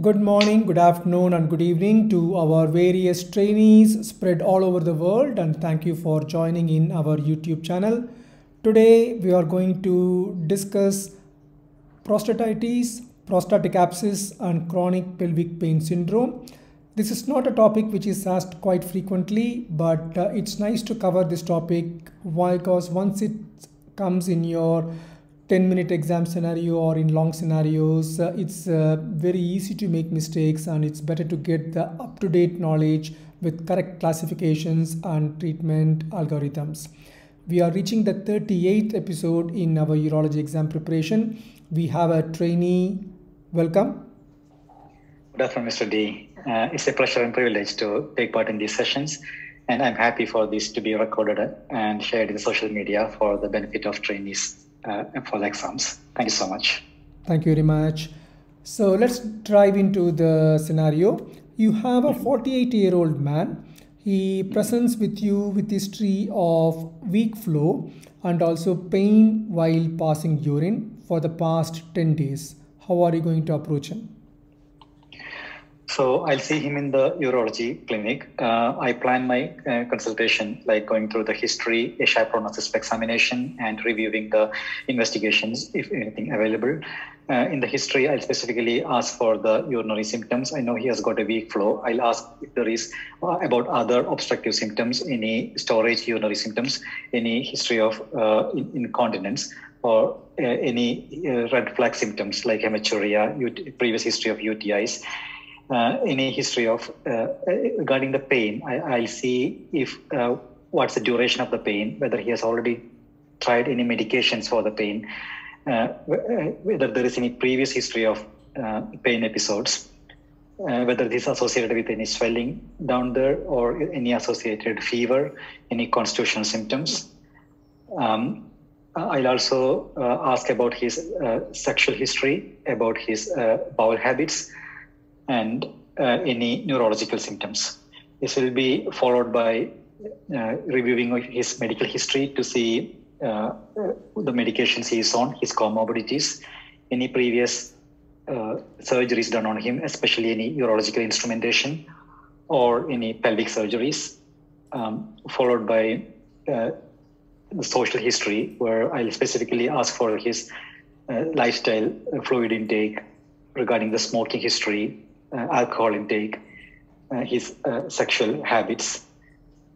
Good morning, good afternoon, and good evening to our various trainees spread all over the world, and thank you for joining in our YouTube channel. Today, we are going to discuss prostatitis, prostatic abscess, and chronic pelvic pain syndrome. This is not a topic which is asked quite frequently, but uh, it's nice to cover this topic why because once it comes in your 10 minute exam scenario or in long scenarios, uh, it's uh, very easy to make mistakes and it's better to get the up to date knowledge with correct classifications and treatment algorithms. We are reaching the 38th episode in our urology exam preparation. We have a trainee. Welcome. Good afternoon, Mr. D. Uh, it's a pleasure and privilege to take part in these sessions, and I'm happy for this to be recorded and shared in social media for the benefit of trainees Uh, for the exams. Thank you so much. Thank you very much. So let's dive into the scenario. You have a mm-hmm. 48 year old man. He presents with you with history of weak flow and also pain while passing urine for the past 10 days. How are you going to approach him? So I'll see him in the urology clinic. Uh, I plan my uh, consultation like going through the history, a chaperone assist examination, and reviewing the investigations if anything available. Uh, in the history, I'll specifically ask for the urinary symptoms. I know he has got a weak flow. I'll ask if there is uh, about other obstructive symptoms, any storage urinary symptoms, any history of uh, incontinence, or uh, any red flag symptoms like hematuria, previous history of UTIs uh, any history of uh, regarding the pain. I, will see if uh, what's the duration of the pain, whether he has already tried any medications for the pain, uh, uh, whether there is any previous history of uh, pain episodes, whether this is associated with any swelling down there or any associated fever, any constitutional symptoms. Um, I'll also ask about his sexual history, about his bowel habits, and uh, any neurological symptoms. This will be followed by uh, reviewing his medical history to see uh, the medications he is on, his comorbidities, any previous uh, surgeries done on him, especially any urological instrumentation or any pelvic surgeries, um, followed by uh, the social history, where I'll specifically ask for his uh, lifestyle, fluid intake, regarding the smoking history, alcohol intake, uh, his uh, sexual habits,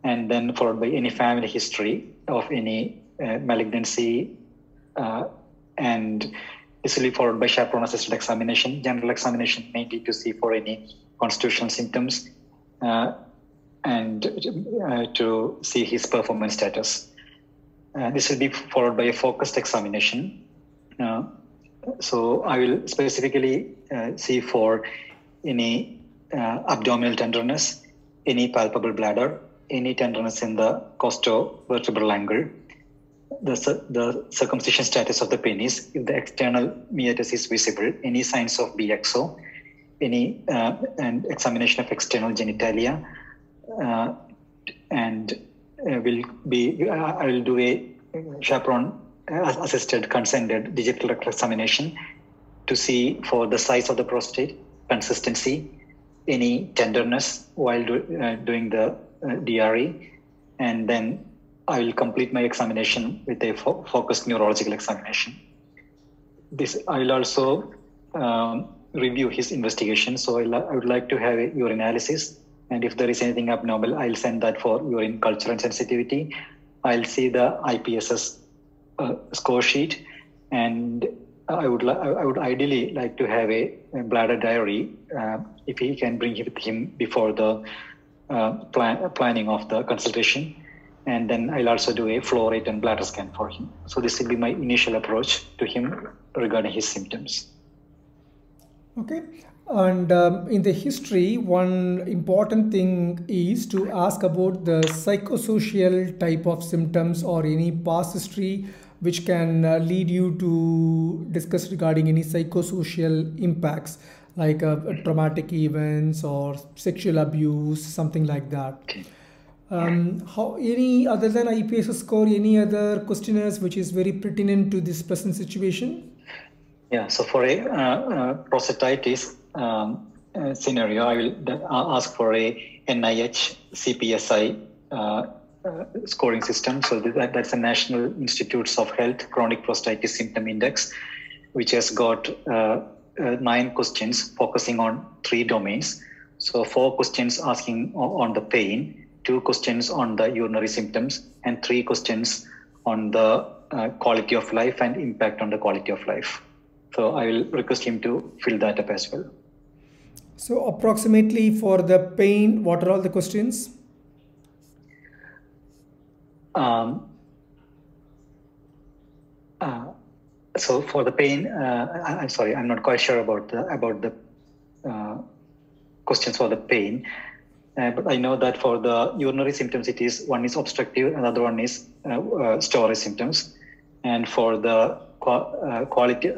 and then followed by any family history of any malignancy, and be followed by chaperone assisted examination, general examination mainly to see for any constitutional symptoms and uh, to see his performance status. Uh, this will be followed by a focused examination. Uh, so I will specifically see for any uh, abdominal tenderness, any palpable bladder, any tenderness in the costovertebral angle, the, the circumcision status of the penis, if the external meatus is visible, any signs of BXO, any uh, and examination of external genitalia, uh, and uh, will be I will do a chaperone assisted consented digital examination to see for the size of the prostate consistency, any tenderness while do, uh, doing the uh, DRE, and then I will complete my examination with a fo- focused neurological examination. This I will also um, review his investigation. So I'll, I would like to have a urinalysis, and if there is anything abnormal, I'll send that for urine culture and sensitivity. I'll see the IPSS uh, score sheet, and I would I would ideally like to have a, a bladder diary uh, if he can bring it with him before the uh, plan- planning of the consultation, and then I'll also do a flow rate and bladder scan for him. So this will be my initial approach to him regarding his symptoms. Okay, and um, in the history, one important thing is to ask about the psychosocial type of symptoms or any past history which can uh, lead you to discuss regarding any psychosocial impacts like uh, traumatic events or sexual abuse something like that. Um, how any other than ips score any other questionnaires which is very pertinent to this present situation? Yeah so for a uh, uh prostatitis um, uh, scenario, I will uh, ask for a NIH CPSI uh, scoring system. So that, that's the National Institutes of Health Chronic Prostatitis Symptom Index, which has got uh, uh, nine questions focusing on three domains. So four questions asking on the pain, two questions on the urinary symptoms, and three questions on the uh, quality of life and impact on the quality of life. So I will request him to fill that up as well. So approximately for the pain, what are all the questions? Um, uh, so for the pain, uh, I, am sorry, I'm not quite sure about the about the uh, questions for the pain, uh, but I know that for the urinary symptoms, it is one is obstructive, another one is uh, uh, storage symptoms, and for the quality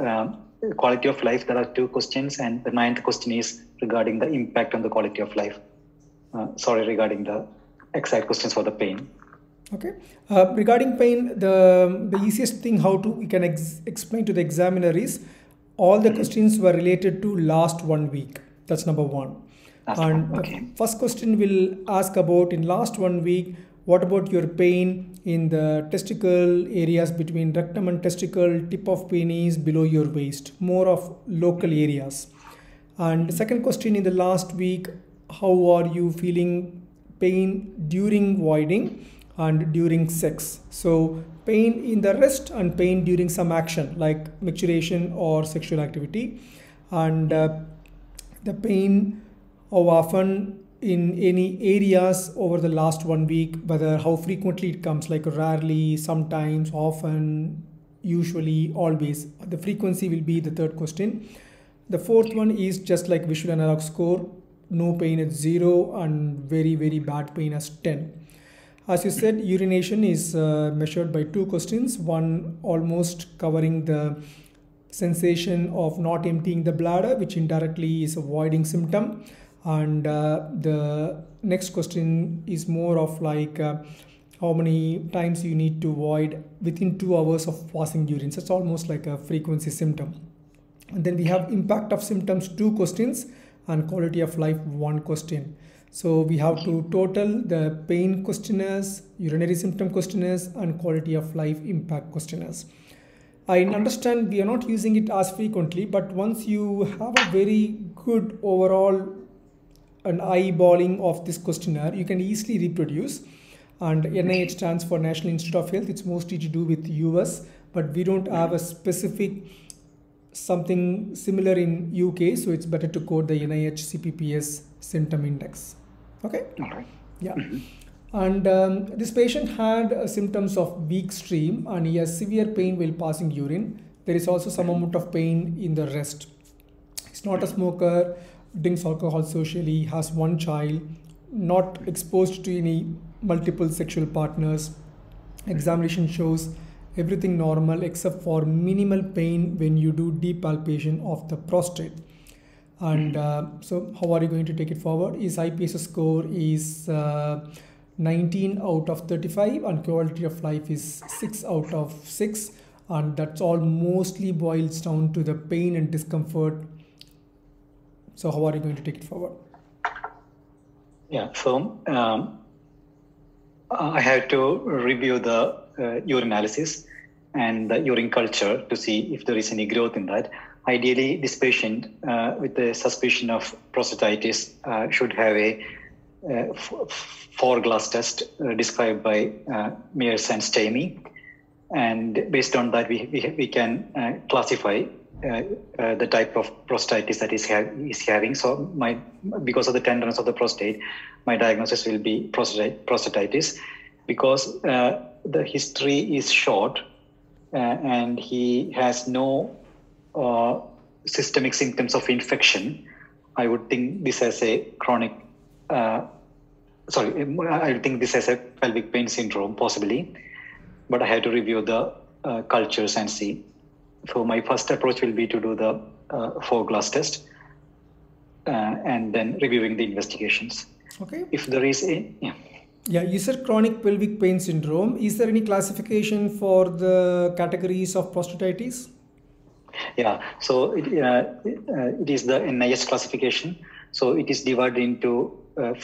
quality of life, there are two questions, and the ninth question is regarding the impact on the quality of life. sorry, regarding the exact questions for the pain. Okay. Uh, regarding pain, the, the easiest thing how to we can ex- explain to the examiner is all the questions were related to last one week. That's number one. Last and one. Okay. first question will ask about in last one week, what about your pain in the testicle areas between rectum and testicle, tip of penis, below your waist, more of local areas. And second question in the last week, how are you feeling pain during voiding? And during sex. So pain in the rest and pain during some action like micturition or sexual activity. And uh, the pain of often in any areas over the last one week whether how frequently it comes like rarely sometimes often usually always the frequency will be the third question. The fourth one is just like visual analog score no pain at 0 and very very bad pain as 10 as you said, urination is uh, measured by two questions. One almost covering the sensation of not emptying the bladder, which indirectly is a voiding symptom. And uh, the next question is more of like uh, how many times you need to void within two hours of passing urine. So it's almost like a frequency symptom. And then we have impact of symptoms, two questions, and quality of life, one question. So we have to total the pain questionnaires, urinary symptom questionnaires, and quality of life impact questionnaires. I understand we are not using it as frequently, but once you have a very good overall an eyeballing of this questionnaire, you can easily reproduce. And NIH stands for National Institute of Health. It's mostly to do with US, but we don't have a specific something similar in UK, so it's better to quote the NIH CPPS symptom index. Okay. All right. Yeah. Mm-hmm. And um, this patient had uh, symptoms of weak stream and he has severe pain while passing urine. There is also some amount of pain in the rest. He's not a smoker, drinks alcohol socially, has one child, not exposed to any multiple sexual partners. Examination shows everything normal except for minimal pain when you do deep palpation of the prostate and uh, so how are you going to take it forward? His IPS score is uh, 19 out of 35 and quality of life is 6 out of 6 and that's all mostly boils down to the pain and discomfort. So how are you going to take it forward? Yeah so um, i have to review the uh, analysis and the urine culture to see if there is any growth in that Ideally, this patient uh, with the suspicion of prostatitis uh, should have a uh, four glass test uh, described by uh, Meares and Stamey. And based on that, we, we, we can uh, classify the type of prostatitis that is, ha- is having. So, my because of the tenderness of the prostate, my diagnosis will be prostatitis. Because the history is short and he has no uh, systemic symptoms of infection, I would think this as a chronic, uh, sorry, I would think this as a pelvic pain syndrome, possibly, but I have to review the uh, cultures and see. So my first approach will be to do the uh, four glass test uh, and then reviewing the investigations. Okay. If there is a, yeah. Yeah, you said chronic pelvic pain syndrome. Is there any classification for the categories of prostatitis? Yeah, so it, uh, it is the NIH classification. So it is divided into uh,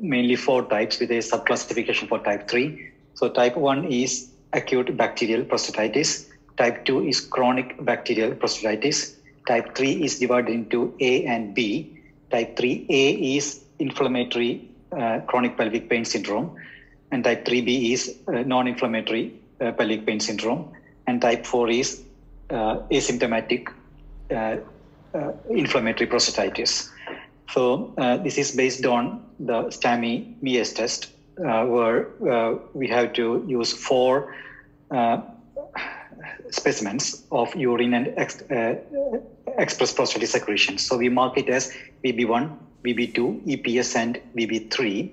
mainly four types with a subclassification for type 3. So type 1 is acute bacterial prostatitis. Type 2 is chronic bacterial prostatitis. Type 3 is divided into A and B. Type 3A is inflammatory uh, chronic pelvic pain syndrome. And type 3B is uh, non-inflammatory uh, pelvic pain syndrome. And type 4 is uh, asymptomatic uh, uh, inflammatory prostatitis. So this is based on the Stamey Meares test, where we have to use four specimens of urine and ex, uh, express prostatitis secretions. So we mark it as VB1, VB2, EPS, and VB3.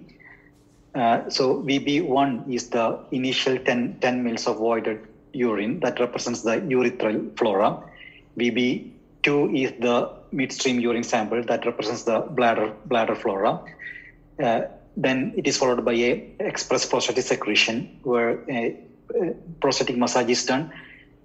Uh, so VB1 is the initial 10, 10 mils of voided urine that represents the urethral flora. VB2 is the midstream urine sample that represents the bladder bladder flora. Uh, then it is followed by a express prostatic secretion where a, a prostatic massage is done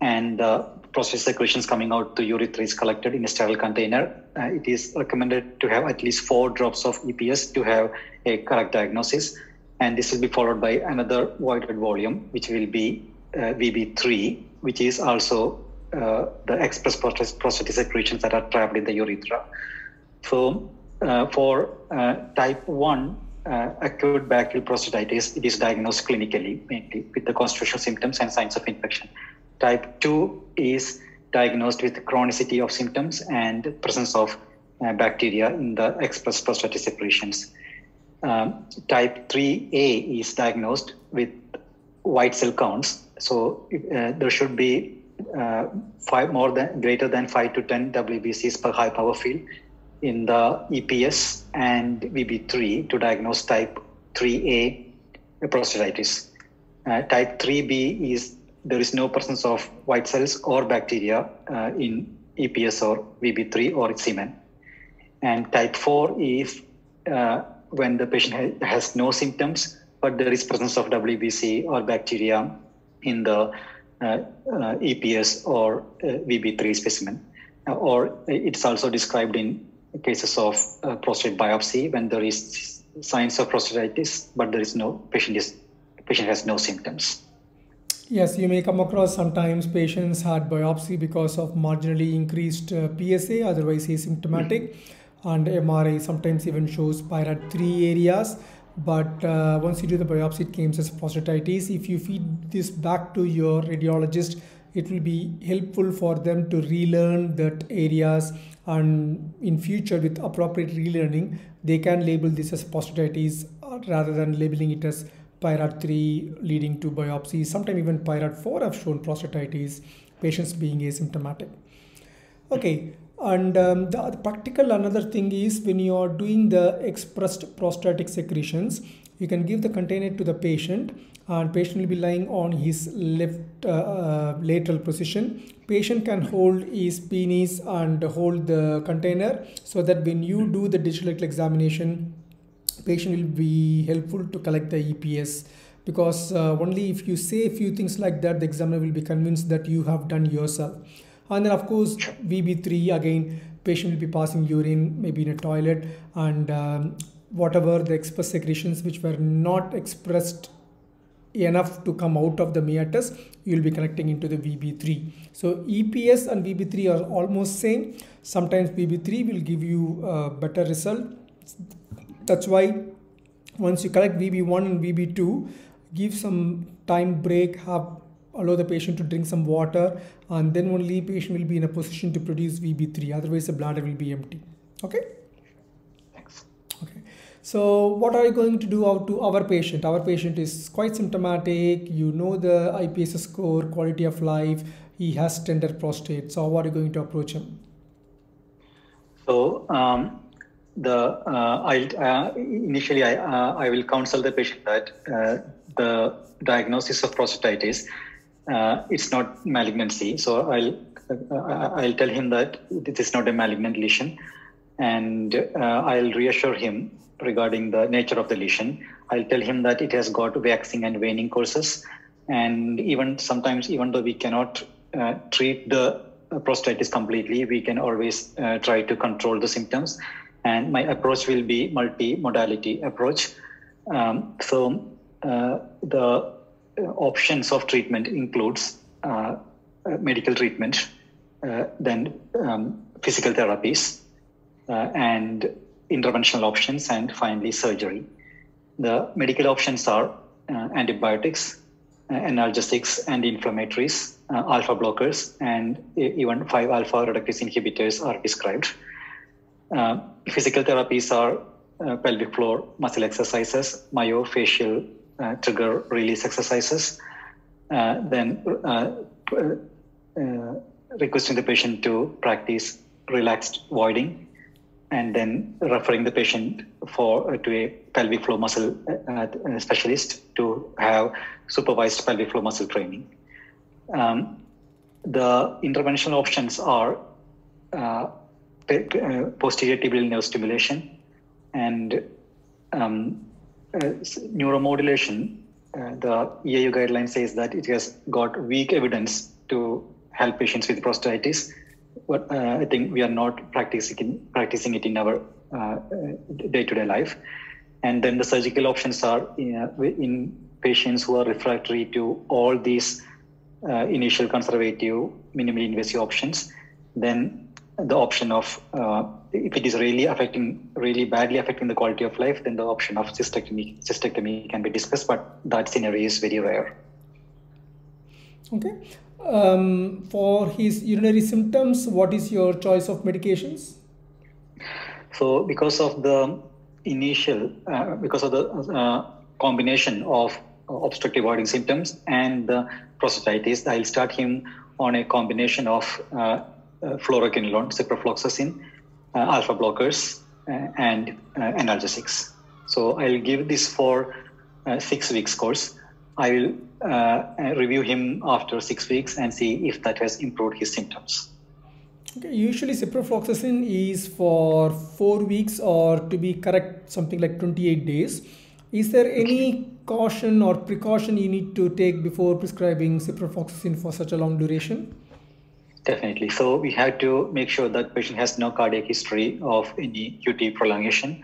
and the prostatic secretions coming out the urethra is collected in a sterile container. Uh, it is recommended to have at least four drops of EPS to have a correct diagnosis. And this will be followed by another voided volume, which will be uh, VB3, which is also uh, the express prostatic secretions that are trapped in the urethra. So uh, for type 1 uh, acute bacterial prostatitis, it is diagnosed clinically, mainly with the constitutional symptoms and signs of infection. Type 2 is diagnosed with chronicity of symptoms and presence of uh, bacteria in the express prostatic secretions. Um, type 3A is diagnosed with white cell counts so uh, there should be uh, five more than greater than five to 10 WBCs per high power field in the EPS and VB3 to diagnose type 3A prostatitis. Uh, type 3B is there is no presence of white cells or bacteria uh, in EPS or VB3 or its semen. And type 4 is uh, when the patient ha- has no symptoms, but there is presence of WBC or bacteria in the uh, uh, EPS or uh, VB3 specimen. or it's also described in cases of prostate biopsy when there is signs of prostatitis, but there is no patient is patient has no symptoms. Yes, you may come across sometimes patients had biopsy because of marginally increased uh, PSA, otherwise asymptomatic, mm-hmm. and MRI sometimes even shows PIRAD 3 areas but uh, once you do the biopsy it comes as prostatitis. If you feed this back to your radiologist it will be helpful for them to relearn that areas and in future with appropriate relearning they can label this as prostatitis uh, rather than labeling it as PIRAD 3 leading to biopsy. Sometimes even PIRAD 4 have shown prostatitis patients being asymptomatic. Okay and um, the, practical another thing is when you are doing the expressed prostatic secretions you can give the container to the patient and patient will be lying on his left uh, uh, lateral position. Patient can hold his penis and hold the container so that when you do the digital examination patient will be helpful to collect the eps because uh, only if you say a few things like that the examiner will be convinced that you have done yourself and then of course vb3 again patient will be passing urine maybe in a toilet and um, whatever the express secretions which were not expressed enough to come out of the meatus you will be connecting into the vb3 so eps and vb3 are almost same. Sometimes vb3 will give you a better result. That's why once you collect vb1 and vb2 give some time break have allow the patient to drink some water and then only patient will be in a position to produce VB3 otherwise the bladder will be empty. Okay? Thanks. Okay. So what are you going to do out to our patient? Our patient is quite symptomatic. You know the IPS score quality of life. He has tender prostate. So how are you going to approach him? So um, the uh, I'll uh, initially I, uh, I will counsel the patient that uh, the diagnosis of prostatitis uh, it's not malignancy. So I'll uh, I'll tell him that it is not a malignant lesion, and uh, I'll reassure him regarding the nature of the lesion. I'll tell him that it has got waxing and waning courses, and even sometimes, even though we cannot uh, treat the prostatitis completely, we can always uh, try to control the symptoms. And my approach will be multi-modality approach. Um, so uh, the options of treatment includes uh, medical treatment, uh, then um, physical therapies, uh, and interventional options, and finally surgery. The medical options are antibiotics, analgesics, and inflammatories, alpha blockers, and even 5 alpha reductase inhibitors are described. Uh, physical therapies are uh, pelvic floor muscle exercises, myofascial uh, trigger release exercises, then requesting the patient to practice relaxed voiding, and then referring the patient for to a pelvic floor muscle uh, specialist to have supervised pelvic floor muscle training. Um, the interventional options are uh, posterior tibial nerve stimulation and um, uh, neuromodulation. Uh, the EAU guideline says that it has got weak evidence to help patients with prostatitis, but uh, I think we are not practicing practicing it in our day to day life. And then the surgical options are in patients who are refractory to all these uh, initial conservative, minimally invasive options, then the option of uh, if it is really affecting, really badly affecting the quality of life, then the option of cystectomy, cystectomy can be discussed, but that scenario is very rare. Okay. Um, for his urinary symptoms, what is your choice of medications? So, because of the initial, uh, because of the uh, combination of obstructive voiding symptoms and the prostatitis, I'll start him on a combination of uh, uh, fluoroquinolone, ciprofloxacin, uh, alpha blockers, uh, and uh, analgesics. So I'll give this for six weeks course. I will review him after six weeks and see if that has improved his symptoms. Okay, usually ciprofloxacin is for four weeks or to be correct, something like 28 days. Is there any caution or precaution you need to take before prescribing ciprofloxacin for such a long duration? Definitely. So we have to make sure that patient has no cardiac history of any QT prolongation.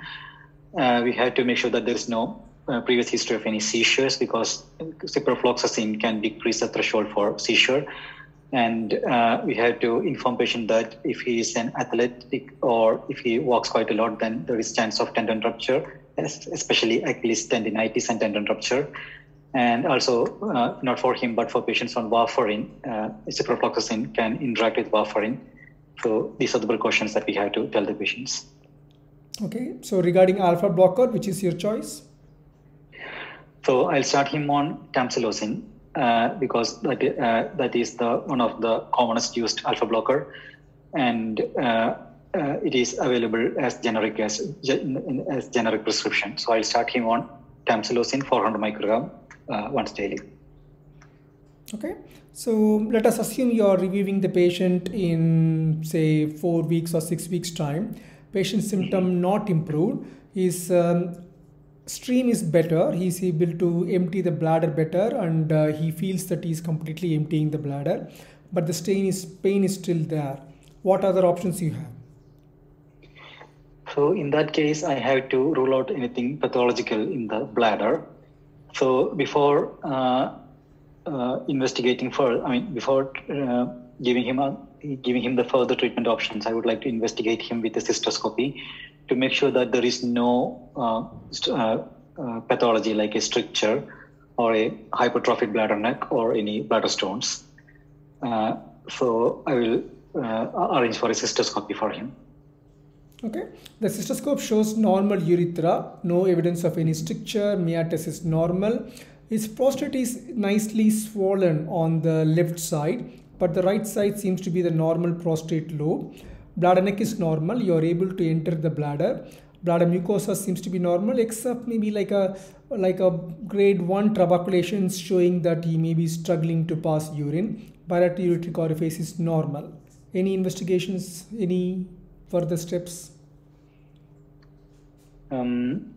Uh, we have to make sure that there is no uh, previous history of any seizures because ciprofloxacin can decrease the threshold for seizure. And uh, we have to inform patient that if he is an athletic or if he walks quite a lot, then there is chance of tendon rupture, especially Achilles tendinitis and tendon rupture and also uh, not for him but for patients on warfarin uh, ciprofloxacin can interact with warfarin. So these are the precautions that we have to tell the patients. Okay so regarding alpha blocker which is your choice? So i'll start him on tamsulosin uh, because that, uh, that is the one of the commonest used alpha blocker. And uh, uh, it is available as generic as, as generic prescription. So i'll start him on tamsulosin 400 microgram once daily. Okay, so let us assume you are reviewing the patient in say four weeks or six weeks time. Patient symptom mm-hmm. not improved. His um, stream is better. He's able to empty the bladder better, and uh, he feels that he's completely emptying the bladder, but the stain is pain is still there. What other options you have? So in that case, I have to rule out anything pathological in the bladder so before uh, uh, investigating further, I mean, before uh, giving him a, giving him the further treatment options, I would like to investigate him with a cystoscopy to make sure that there is no uh, uh, uh, pathology like a stricture or a hypertrophic bladder neck or any bladder stones. so I will arrange for a cystoscopy for him. Okay, the cystoscope shows normal urethra, no evidence of any stricture, meatus is normal. His prostate is nicely swollen on the left side, but the right side seems to be the normal prostate lobe. Bladder neck is normal, you are able to enter the bladder. Bladder mucosa seems to be normal, except maybe like a like a grade 1 trabeculation showing that he may be struggling to pass urine. Bilateral ureteric orifice is normal. Any investigations, any further steps? Um,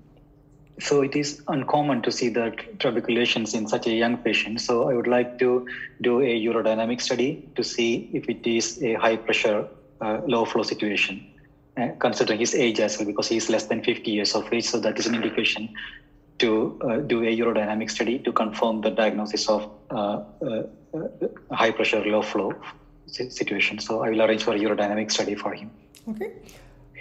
so it is uncommon to see the trabeculations in such a young patient. So I would like to do a urodynamic study to see if it is a high pressure, uh, low flow situation, uh, considering his age as well, because he is less than 50 years of age. So that is an indication to uh, do a urodynamic study to confirm the diagnosis of uh, uh, uh, high pressure, low flow situation. So I will arrange for a urodynamic study for him. Okay.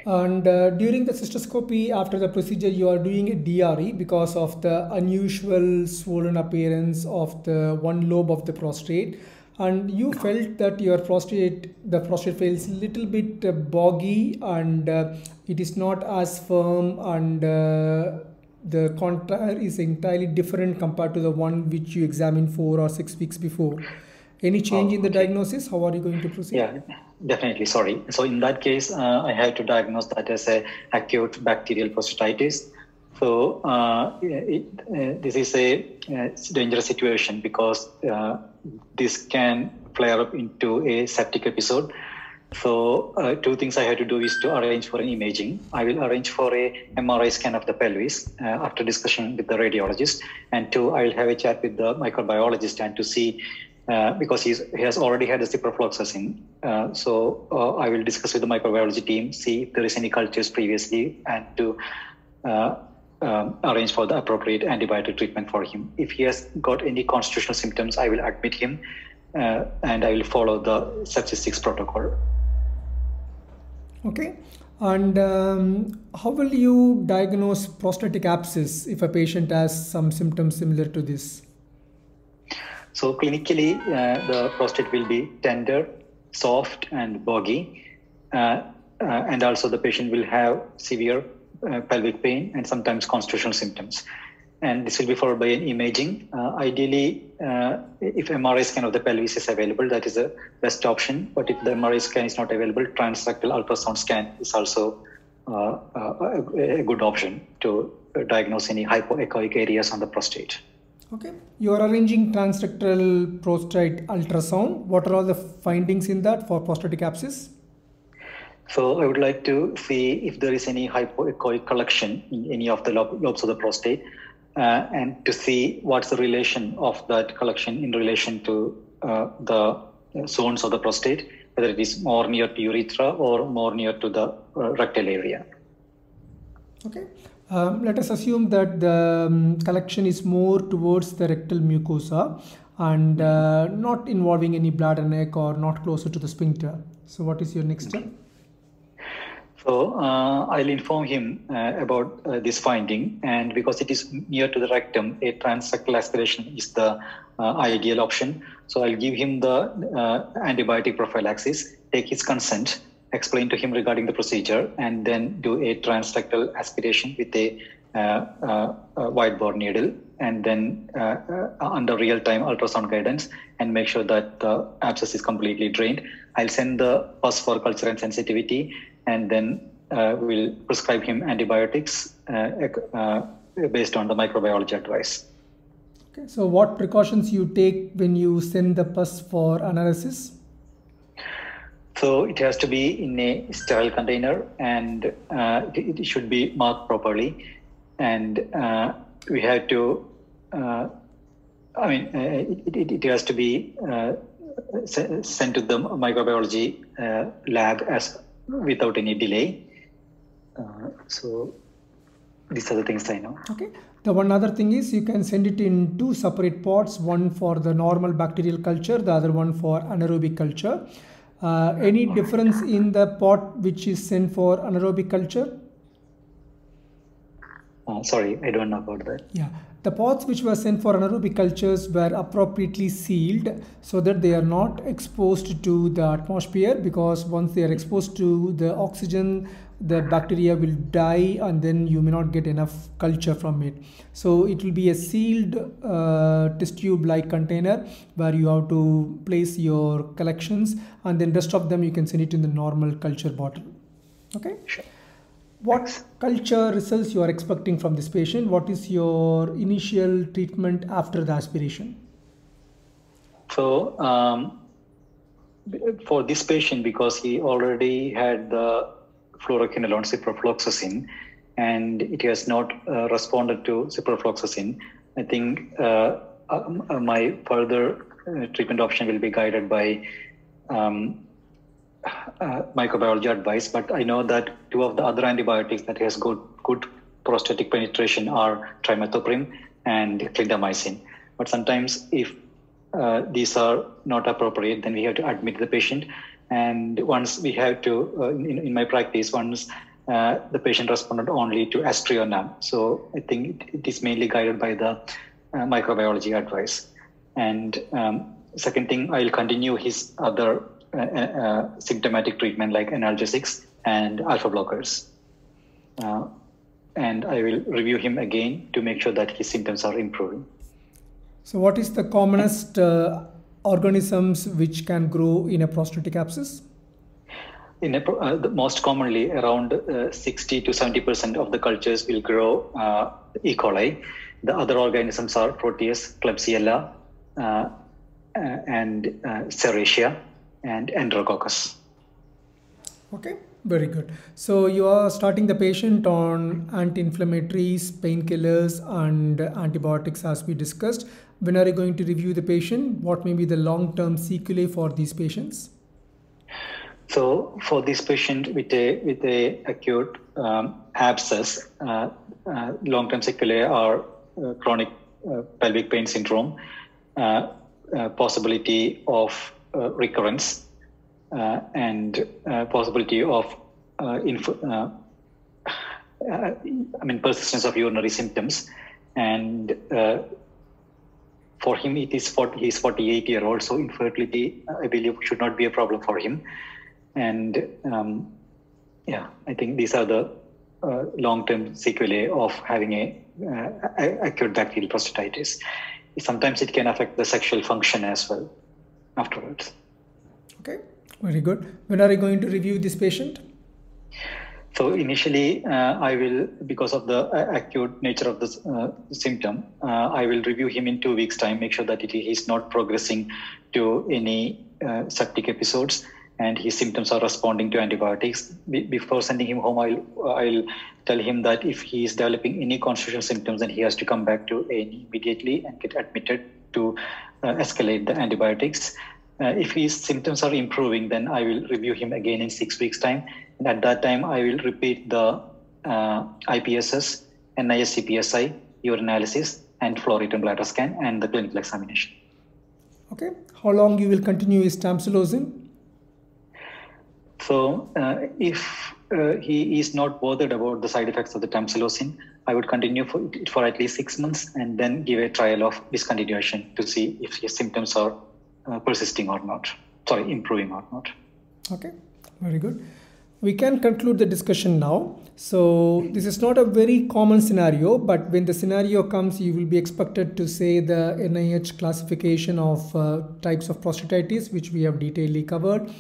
And uh, during the cystoscopy, after the procedure, you are doing a DRE because of the unusual swollen appearance of the one lobe of the prostate. And you felt that your prostate, the prostate feels little bit uh, boggy and uh, it is not as firm and uh, the contour is entirely different compared to the one which you examined four or six weeks before. Any change Oh, in the okay. diagnosis? How are you going to proceed? Yeah, definitely. Sorry. So in that case, uh, I have to diagnose that as a acute bacterial prostatitis. So uh, it, uh, this is a uh, dangerous situation because uh, this can flare up into a septic episode. So uh, two things I have to do is to arrange for an imaging. I will arrange for a MRI scan of the pelvis uh, after discussion with the radiologist, and two, I will have a chat with the microbiologist and to see uh, because he has already had the ciprofloxacin. Uh, so uh, I will discuss with the microbiology team, see if there is any cultures previously, and to um, arrange for the appropriate antibiotic treatment for him. If he has got any constitutional symptoms, I will admit him, and I will follow the sepsis 6 protocol. Okay. And um, how will you diagnose prostatic abscess if a patient has some symptoms similar to this? So clinically, uh, the prostate will be tender, soft, and boggy, uh, uh, and also the patient will have severe uh, pelvic pain and sometimes constitutional symptoms. And this will be followed by an imaging. Uh, ideally, if MRI scan of the pelvis is available, that is the best option. But if the MRI scan is not available, transrectal ultrasound scan is also a, good option to diagnose any hypoechoic areas on the prostate. Okay. You are arranging transrectal prostate ultrasound. What are all the findings in that for prostatic abscess? So I would like to see if there is any hypoechoic collection in any of the lobes of the prostate, uh, and to see what's the relation of that collection in relation to uh, the zones of the prostate, whether it is more near to urethra or more near to the uh, rectal area. Okay. Um, let us assume that the um, collection is more towards the rectal mucosa and uh, not involving any bladder neck or not closer to the sphincter. So, what is your next step? So uh, I'll inform him uh, about uh, this finding, and because it is near to the rectum, a transrectal aspiration is the uh, ideal option. So I'll give him the uh, antibiotic prophylaxis, take his consent, explain to him regarding the procedure, and then do a transrectal aspiration with a, uh, uh, needle, and then uh, uh, under real-time ultrasound guidance, and make sure that the abscess is completely drained. I'll send the pus for culture and sensitivity and then uh, we'll prescribe him antibiotics uh, based on the microbiology advice. Okay. So, what precautions you take when you send the pus for analysis? So it has to be in a sterile container and uh, it, it should be marked properly. And uh, we have to, uh, I mean, uh, it, it, it has to be uh, sent to the microbiology uh, lab as without any delay. So these are the things I know. Okay. The one other thing is you can send it in two separate pots, one for the normal bacterial culture, the other one for anaerobic culture. Uh, any difference in the pot which is sent for anaerobic culture? Uh, sorry, I don't know about that. Yeah, the pots which were sent for anaerobic cultures were appropriately sealed so that they are not exposed to the atmosphere because once they are exposed to the oxygen, the bacteria will die and then you may not get enough culture from it. So it will be a sealed uh, test tube like container where you have to place your collections and then rest of them you can send it in the normal culture bottle. Okay. Sure. What culture results you are expecting from this patient? What is your initial treatment after the aspiration? So um, for this patient, because he already had the fluoroquinolone ciprofloxacin, and it has not uh, responded to ciprofloxacin, I think uh, um, uh, my further uh, treatment option will be guided by um, uh, microbiology advice. But I know that two of the other antibiotics that has good good prostatic penetration are trimethoprim and clindamycin. But sometimes if uh, these are not appropriate, then we have to admit the patient. And once we have to, uh, in, in, my practice, once uh, the patient responded only to aztreonam. So I think it, it is mainly guided by the uh, microbiology advice. And um, second thing, I'll continue his other uh, uh, symptomatic treatment like analgesics and alpha blockers. and I will review him again to make sure that his symptoms are improving. So, what is the commonest uh, organisms which can grow in a prostatic abscess? In a, uh, the most commonly, around uh, 60 to 70 percent of the cultures will grow uh, E. coli. The other organisms are Proteus, Klebsiella, uh, uh, and Serratia, and Enterococcus. Okay. Very good. So you are starting the patient on anti-inflammatories, painkillers, and antibiotics as we discussed. When are you going to review the patient? What may be the long-term sequelae for these patients? So for this patient with a with a acute um, abscess, uh, uh, long-term sequelae are uh, chronic uh, pelvic pain syndrome, uh, uh, possibility of recurrence, and possibility of I mean persistence of urinary symptoms, and for him it is 40, he's 48 year old, so infertility I believe should not be a problem for him, and um, yeah, I think these are the uh, long-term sequelae of having a uh, acute bacterial prostatitis. Sometimes it can affect the sexual function as well afterwards. Okay. Very good. When are you going to review this patient? So initially, uh, I will, because of the uh, acute nature of the uh, symptom, uh, I will review him in two weeks' time. Make sure that he is not progressing to any uh, septic episodes, and his symptoms are responding to antibiotics. Be- before sending him home, I'll I'll tell him that if he is developing any constitutional symptoms, then he has to come back to A immediately and get admitted to uh, escalate the antibiotics. Uh, if his symptoms are improving, then I will review him again in six weeks' time. And at that time, I will repeat the uh, IPSS, NIH-CPSI, urinalysis, and flow and bladder scan, and the clinical examination. Okay. How long you will continue his tamsulosin? So, uh, if uh, he is not bothered about the side effects of the tamsulosin, I would continue for, for at least six months and then give a trial of discontinuation to see if his symptoms are uh, persisting or not. Sorry improving or not. Okay very good. We can conclude the discussion now. So this is not a very common scenario but when the scenario comes you will be expected to say the nih classification of uh, types of prostatitis which we have detailedly covered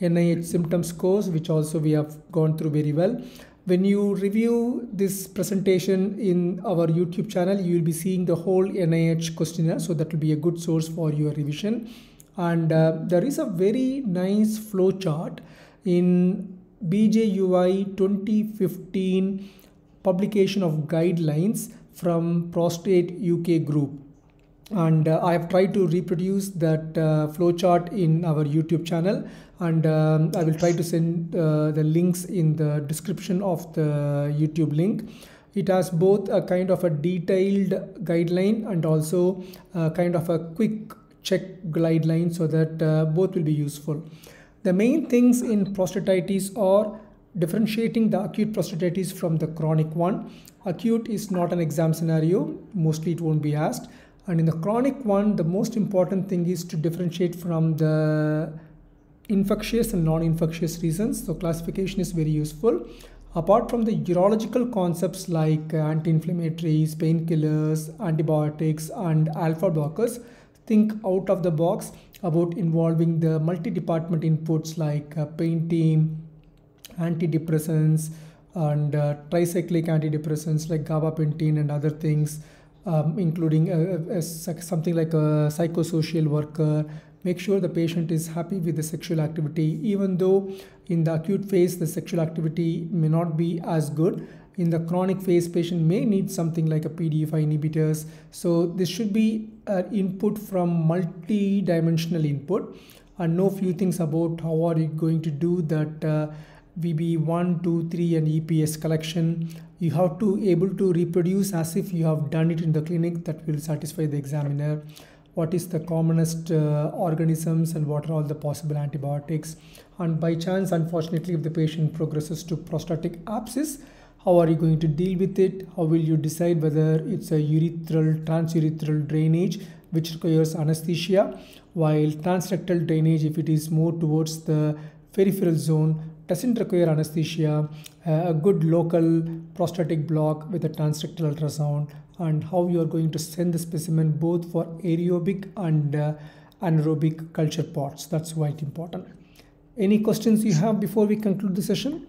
nih symptom scores which also we have gone through very well. When you review this presentation in our YouTube channel, you will be seeing the whole NIH questionnaire. So that will be a good source for your revision and uh, there is a very nice flow chart in BJUI 2015 publication of guidelines from Prostate UK group and uh, I have tried to reproduce that uh, flowchart in our YouTube channel and um, I will try to send uh, the links in the description of the YouTube link. It has both a kind of a detailed guideline and also a kind of a quick check guidelines so that uh, both will be useful. The main things in prostatitis are differentiating the acute prostatitis from the chronic one. Acute is not an exam scenario, mostly it won't be asked. And in the chronic one, the most important thing is to differentiate from the infectious and non-infectious reasons. So classification is very useful. Apart from the urological concepts like anti-inflammatories, painkillers, antibiotics, and alpha blockers, think out of the box about involving the multi-department inputs like uh, pain team, antidepressants, and uh, tricyclic antidepressants like gabapentin and other things, um, including a, a, a, something like a psychosocial worker. Make sure the patient is happy with the sexual activity, even though in the acute phase the sexual activity may not be as good. In the chronic phase patient may need something like a PDE5 inhibitors. So this should be an input from multi-dimensional input and know few things about how are you going to do that uh, VB1, 2, 3 and EPS collection. You have to able to reproduce as if you have done it in the clinic that will satisfy the examiner. What is the commonest uh, organisms and what are all the possible antibiotics. And by chance, unfortunately, if the patient progresses to prostatic abscess, how are you going to deal with it? How will you decide whether it's a urethral, transurethral drainage which requires anesthesia while transrectal drainage if it is more towards the peripheral zone doesn't require anesthesia, uh, a good local prostatic block with a transrectal ultrasound, and how you are going to send the specimen both for aerobic and uh, anaerobic culture pots. That's quite important. Any questions you have before we conclude the session?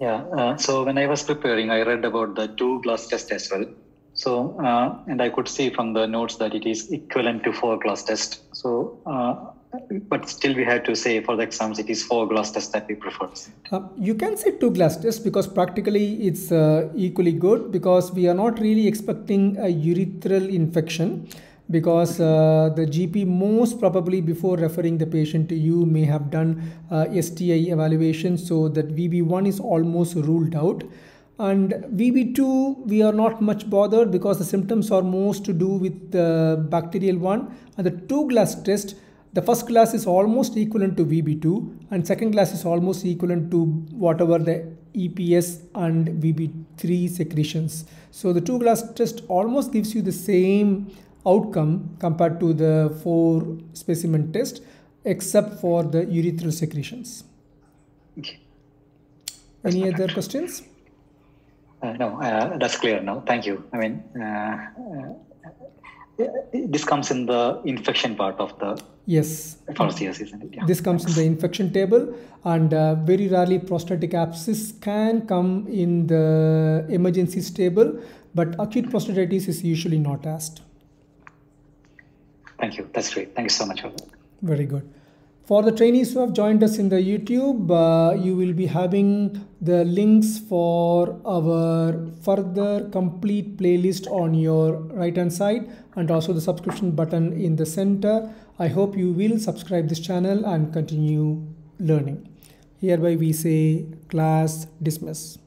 Yeah, uh, so when I was preparing, I read about the two glass test as well. So, uh, and I could see from the notes that it is equivalent to four glass test. So, uh, but still we had to say for the exams it is four glass test that we prefer. Uh, you can say two glass test because practically it's uh, equally good because we are not really expecting a urethral infection because uh, the GP most probably before referring the patient to you may have done uh, STI evaluation so that VB1 is almost ruled out and VB2 we are not much bothered because the symptoms are most to do with the bacterial one and the two glass test the first glass is almost equivalent to VB2 and second glass is almost equivalent to whatever the EPS and VB3 secretions. So the two glass test almost gives you the same outcome compared to the four specimen test except for the urethral secretions. Okay. Any other questions? Uh, no, uh, that's clear now. Thank you. I mean, uh, uh this comes in the infection part of the yes isn't it? Yeah. This comes in the infection table, and uh, very rarely prostatic abscess can come in the emergencies table, but acute prostatitis is usually not asked. Thank you. That's great. Thank you so much. Very good. For the trainees who have joined us in the YouTube, uh, you will be having the links for our further complete playlist on your right hand side and also the subscription button in the center. I hope you will subscribe this channel and continue learning. Hereby we say class dismiss.